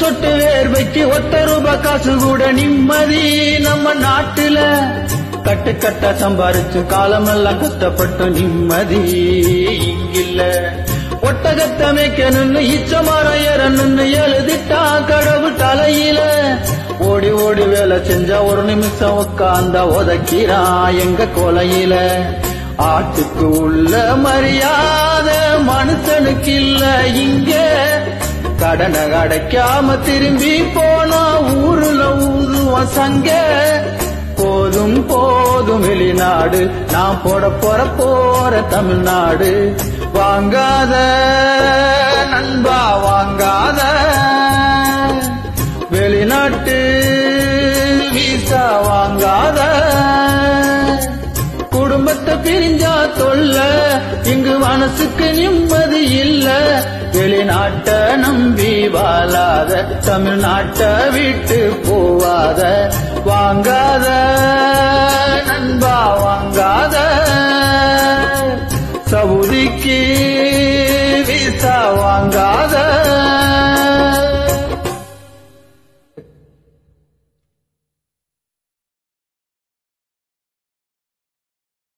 சொட்டு வேர்வைக்கு ஒத்த ரூபா காசு கூட நிம்மதி நம்ம நாட்டுல. கட்டு கட்ட சம்பாரிச்சு காலமெல்லாம் கஷ்டப்பட்டு நிம்மதி இங்கில்ல. ஒட்டகத்தை மேய்க்கணும்னு இச்சமரம் ஏறணும்னு எழுதிட்டா கடவுள் தலையில. ஓடி ஓடி வேலை செஞ்சா ஒரு நிமிஷம் உட்கார்ந்தா உதக்கிறான் எங்க கொலையில. ஆட்டுக்கு உள்ள மரியாதை மனுஷனுக்கு இல்ல கடனை அடைக்காம திரும்பி போனா ஊருல ஊதுவான் சங்க. போதும் போதும் வெளிநாடு நான் போட போற போற தமிழ்நாடு. வாங்காத நண்பா வாங்காத. வெளிநாட்டு வீசா வாங்காத. குடும்பத்தை பிரிஞ்சா தொல்ல இங்கு மனசுக்கு நிம்மதி நாட்ட நம்பி வாழாத தமிழ்நாட்ட விட்டு போவாத வாங்காத நண்பா வாங்காத. சவுதிக்கு விசா வாங்காத